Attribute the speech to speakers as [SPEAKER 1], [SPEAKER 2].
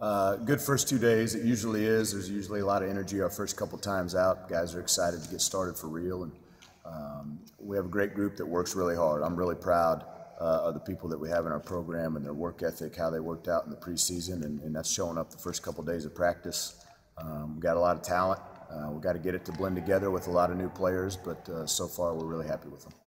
[SPEAKER 1] Uh, good first two days. It usually is. There's usually a lot of energy our first couple times out. Guys are excited to get started for real, and um, we have a great group that works really hard. I'm really proud uh, of the people that we have in our program and their work ethic, how they worked out in the preseason, and, and that's showing up the first couple days of practice. Um, we got a lot of talent. Uh, we got to get it to blend together with a lot of new players, but uh, so far we're really happy with them.